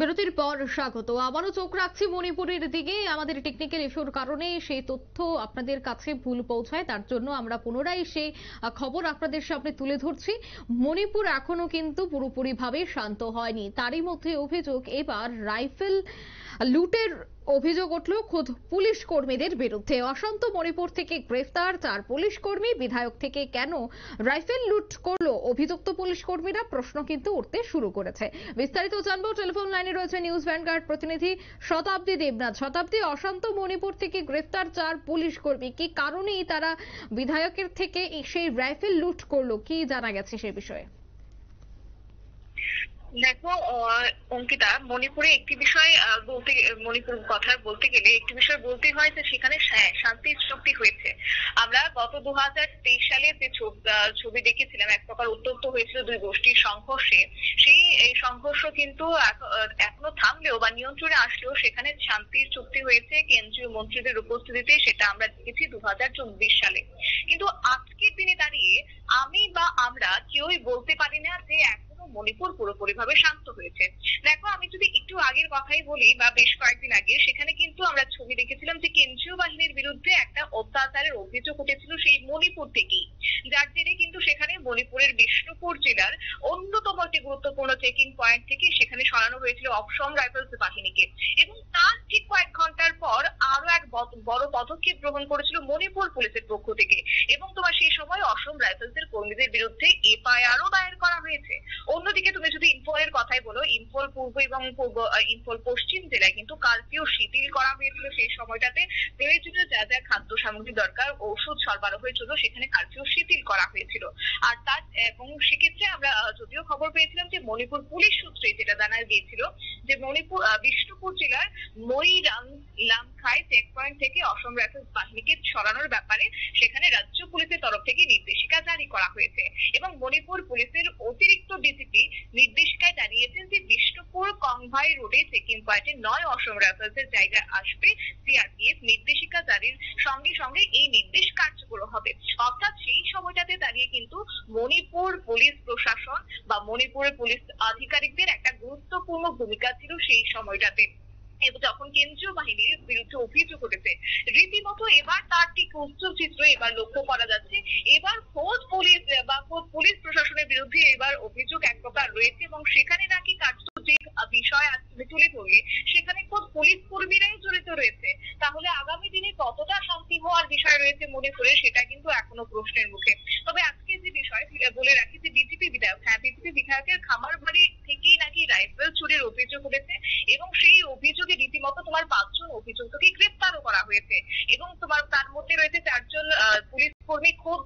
বিরতির পর স্বাগত। আবারও চোখ রাখছি মণিপুরের দিকে। আমাদের টেকনিক্যাল ইস্যুর কারণে সেই তথ্য আপনাদের কাছে ভুল পৌঁছায়, তার জন্য আমরা পুনরায় সেই খবর আপনাদের সামনে তুলে ধরছি। মণিপুর এখনও কিন্তু পুরোপুরিভাবে শান্ত হয়নি। তারই মধ্যে অভিযোগ, এবার রাইফেল লুটের অভিযোগ উঠল খোদ পুলিশ কর্মীদের বিরুদ্ধে। অশান্ত মণিপুর থেকে গ্রেফতার চার পুলিশ কর্মী, বিধায়ক থেকে কেন রাইফেল লুট করল অভিযুক্ত পুলিশ কর্মীরা? প্রশ্ন কিন্তু উঠতে শুরু করেছে। বিস্তারিত জানব, টেলিফোন লাইনে রয়েছে নিউজ ভ্যানগার্ড প্রতিনিধি শতাব্দী দেবনাথ। শতাব্দী, অশান্ত মণিপুর থেকে গ্রেফতার, চার পুলিশ কর্মী। কি কারণেই তারা বিধায়কের থেকে সেই রাইফেল লুট করল? কি জানা গেছে সে বিষয়ে? দেখো অঙ্কিতা, মণিপুরে একটি বিষয় বলতে, মণিপুর কথা বলতে গেলে একটি বিষয় বলতে হয় যে সেখানে শান্তি চুক্তি হয়েছে। আমরা গত দু হাজার তেইশ সালে যে ছবি দেখেছিলাম, এক প্রকার উত্তপ্ত হয়েছিল দুই গোষ্ঠীর সংঘর্ষে। সেই, এই সংঘর্ষ কিন্তু এখ- এখনও থামলেও বা নিয়ন্ত্রণে আসলেও সেখানে শান্তির চুক্তি হয়েছে কেন্দ্রীয় মন্ত্রীদের উপস্থিতিতে, সেটা আমরা দেখেছি দু হাজার চব্বিশ সালে। কিন্তু আজকের দিনে দাঁড়িয়ে আমি বা আমরা কেউই বলতে পারি না যে এখনও মণিপুর পুরোপুরিভাবে শান্ত হয়েছে। দেখো, আমি যদি একটু আগের কথাই বলি, বা বেশ কয়েকদিন আগে, সেখানে কিন্তু আমরা ছবি দেখেছিলাম যে কেন্দ্রীয় বাহিনীর বিরুদ্ধে একটা অত্যাচারের অভিযোগ উঠেছিল সেই মণিপুর থেকেই। যার জেরে কিন্তু সেখানে মণিপুরের বিষ্ণুপুর জেলার অন্যতম একটি গুরুত্বপূর্ণ চেকিং পয়েন্ট থেকে সেখানে সরানো হয়েছিল অপসম রাইফেলস বাহিনীকে। এবং তার ঠিক কয়েক ঘণ্টার পর আরও এক বড় পদক্ষেপ গ্রহণ করেছিল মণিপুর পুলিশের পক্ষ থেকে। এবং তোমার সেই সময় অসম রাইফেলস এর কর্মীদের বিরুদ্ধে এফআইআরও দায়ের করা হয়েছে। অন্যদিকে তুমি যদি ইম্ফলের কথাই বলো, ইম্ফল পূর্ব এবং পূর্ব পশ্চিম জেলায় কিন্তু কারফিউ শিথিল করা হয়েছিল সেই সময়টাতে। প্রয়োজনীয় যা যা খাদ্য সামগ্রী দরকার, ঔষধ সরবরাহের জন্য সেখানে কারফিউ শিথিল করা হয়েছিল। আর তার, এবং সেক্ষেত্রে আমরা যদিও খবর পেয়েছিলাম যে মণিপুর পুলিশ সূত্রে যেটা জানা গিয়েছিল যে মণিপুর বিষ্ণুপুর জেলার মইরাং লামখাই চেক পয়েন্ট থেকে অসম রাইফেলস বাহিনীকে সরানোর ব্যাপারে সেখানে রাজ্য পুলিশের তরফ থেকে নির্দেশিকা জারি করা হয়েছে এবং মণিপুর পুলিশের অতিরিক্ত ডিসিপি নির্দেশিকায় জানিয়েছেন যে বিষ্ণুপুর কংভাই রোডে চেকিং পয়েন্টে নয় অসম রাইফেলসের জায়গায় আসবে সিআরপিএফ নির্দেশিকা জারির সঙ্গে সঙ্গে এই নির্দেশ কার্যকর হবে। অর্থাৎ সেই সময়টাতে দাঁড়িয়ে কিন্তু মণিপুর পুলিশ প্রশাসন বা মণিপুরের পুলিশ আধিকারিকদের একটা গুরুত্বপূর্ণ ভূমিকা ছিল সেই সময়টাতে। এবং যখন কেন্দ্রীয় বাহিনীর বিরুদ্ধে অভিযোগ উঠেছে, রীতিমতো এবার তার ঠিক উচ্চ চিত্র এবার লক্ষ্য করা যাচ্ছে। এবার খোদ পুলিশ, বা খোদ পুলিশ প্রশাসনের বিরুদ্ধে এবার অভিযোগ এক প্রকার রয়েছে এবং সেখানে নাকি কার্যত যে বিষয় আজ তুমি তুলে ধরলে, সেখানে খোদ পুলিশ কর্মীরাই জড়িত রয়েছে। তাহলে আগামী দিনে কতটা শান্তি হওয়ার বিষয় রয়েছে মনে করে সেটা কিন্তু এখনও প্রশ্নের মুখে। তবে আজকে যে বিষয়, বলে রাখি যে বিজেপি বিধায়ক হ্যাঁ বিজেপি বিধায়কের খামার বাড়ি থেকেই নাকি রাইফেল অভিযোগ উঠেছে এবং সেই অভিযোগে রীতিমতো তোমার পাঁচজন অভিযুক্তকে গ্রেপ্তারও করা হয়েছে এবং তোমার তার মধ্যে রয়েছে চারজন পুলিশ কর্মী খোদ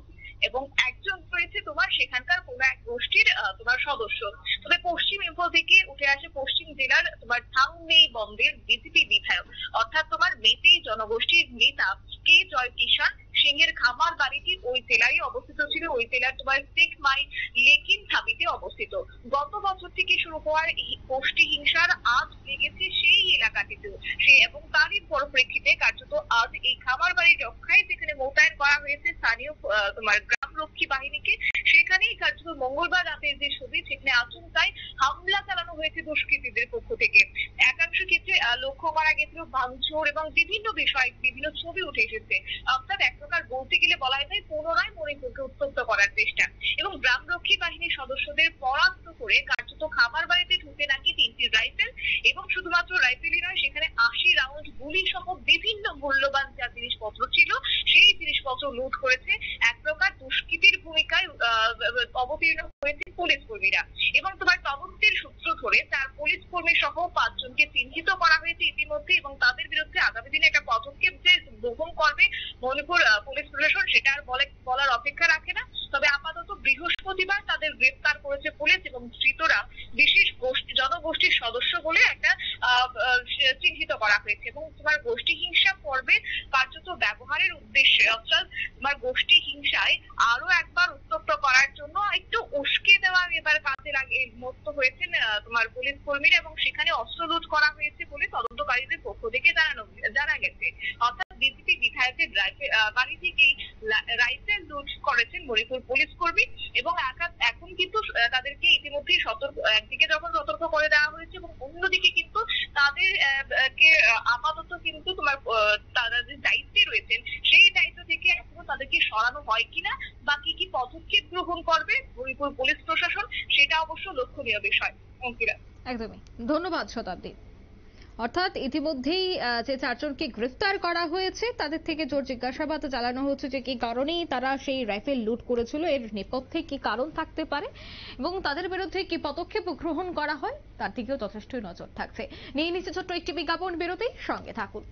এবং একজন রয়েছে তোমার সেখানকার কোনো এক গোষ্ঠীর তোমার সদস্য। তবে পশ্চিম ইম্ফল থেকে উঠে আসে পশ্চিম জেলার তোমার থাংমেই বন্দের বিজেপি বিধায়ক। অর্থাৎ তোমার মেতেই জনগোষ্ঠীর নেতা কে জয় কিষান সিংহের খামার বাড়িটি ওই জেলায় অবস্থিত ছিল। ওই জেলার তোমার শেখ মাই লেকিন থাবিতে অবস্থিত। গত বছর থেকে শুরু হওয়ার গোষ্ঠী হিংসার আজ লেগেছে সেই এলাকাটিতেও। সে এবং তারই পরিপ্রেক্ষিতে কার্যত আজ এই খামার বাড়ি রক্ষায় যেখানে মোতায়েন করা হয়েছে, স্থানীয় তোমার গ্রাম রক্ষী বাহিনীকে সেখানেই কার্যত মঙ্গলবার রাতের যে ছবি সেখানে আচমকায় হামলা চালানো হয়েছে দুষ্কৃতীদের পক্ষ থেকে। একাংশ ক্ষেত্রে লক্ষ্য করা গেছিল ভাঙচুর এবং বিভিন্ন বিষয়, বিভিন্ন ছবি উঠে এসেছে। অর্থাৎ এক প্রকার বলতে গেলে বলা যায় পুনরায় মণিপুরকে উত্তপ্ত করার চেষ্টা। এবং গ্রামরক্ষী বাহিনীর সদস্যদের পরাস্ত করে কার্যত খামার বাড়িতে ঢুকে নাকি তিনটি রাইফেল এবং শুধুমাত্র রাইফেলই নয়, সেখানে আশি রাউন্ড গুলি সহ বিভিন্ন মূল্যবান যা জিনিসপত্র ছিল, সেই জিনিসপত্র লুট করেছে। এক প্রকার দুষ্কৃতির ভূমিকায় অবতীর্ণ হয়েছে পুলিশ কর্মীরা। এবং তোমার তদন্তের সূত্র ধরে তার পুলিশ কর্মী সহ পাঁচজনকে চিহ্নিত করা হয়েছে ইতিমধ্যে এবং তাদের বিরুদ্ধে আগামী দিনে একটা পদক্ষেপ যে গ্রহণ করবে মণিপুর পুলিশ প্রশাসন, সেটা আর বলে, বলার অপেক্ষা রাখে না। তবে আপাতত বৃহস্পতিবার তাদের গ্রেপ্তার করেছে পুলিশ এবং ধৃতরা বিশেষ গোষ্ঠী, জনগোষ্ঠীর সদস্য বলে একটা চিহ্নিত করা হয়েছে। এবং তোমার গোষ্ঠী হিংসা পর্বে কার্যত ব্যবহারের উদ্দেশ্যে, অর্থাৎ তোমার গোষ্ঠী হিংসায় আরও একবার উত্তপ্ত করার জন্য একটু উস্কে দেওয়া এবার কাজে লাগে মত্ত হয়েছেন তোমার পুলিশ কর্মীরা এবং সেখানে অস্ত্র লুট করা হয়েছে বলে তদন্তকারীদের পক্ষ থেকে জানানো জানা গেছে। অর্থাৎ বিজেপি হ্যাজেড বাড়ি থেকেই রাইফেল লুট করেছেন মণিপুর পুলিশ কর্মী এবং এখন কিন্তু তাদেরকে ইতিমধ্যেই সতর্ক একদিকে যখন সতর্ক করে দেওয়া হয়েছে এবং অন্যদিকে কিন্তু তাদের কে আপাতত কিন্তু তোমার তারা যে দায়িত্বে রয়েছেন সেই দায়িত্ব থেকে এখনও তাদেরকে সরানো হয় কিনা বা কি কি পদক্ষেপ গ্রহণ করবে মণিপুর পুলিশ প্রশাসন, সেটা অবশ্য লক্ষণীয় বিষয়। অঙ্কিরা। একদমই। ধন্যবাদ শতাব্দী। অর্থাৎ ইতিমধ্যেই যে চারজনকে গ্রেফতার করা হয়েছে, তাদের থেকে জোর জিজ্ঞাসাবাদ চালানো হচ্ছে যে কি কারণেই তারা সেই রাইফেল লুট করেছিল, এর নেপথ্যে কি কারণ থাকতে পারে এবং তাদের বিরুদ্ধে কি পদক্ষেপ গ্রহণ করা হয়, তার দিকেও যথেষ্ট নজর থাকছে। নিয়ে নিচ্ছে ছোট্ট একটি বিজ্ঞাপন, বিরতি, সঙ্গে থাকুন।